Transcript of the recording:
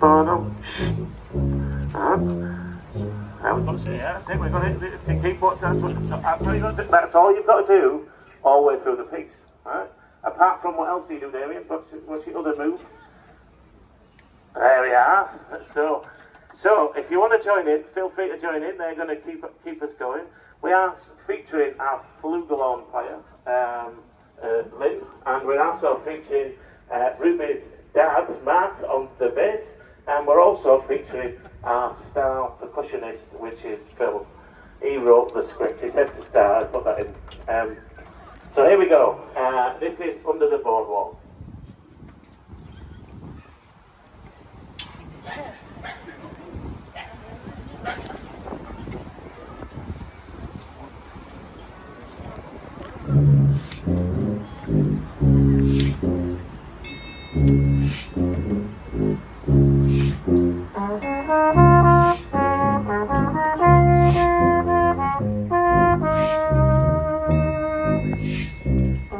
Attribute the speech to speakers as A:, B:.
A: Bonum. Uh-huh. That's that's it. We've got to, keep that's, what you've got to do. that's all you've got to do all the way through the piece. Right? Apart from what else do you do, Damien? What's, what's your other move? There we are. So, so if you want to join in, feel free to join in. They're going to keep keep us going. We are featuring our flugelhorn player, um, uh, Liv, and we're also featuring uh, Ruby's dad, Matt, on the bass, and we're also featuring our star percussionist, which is Phil. He wrote the script. He said to star, I put that in. Um, so here we go. Uh, this is Under the Boardwalk.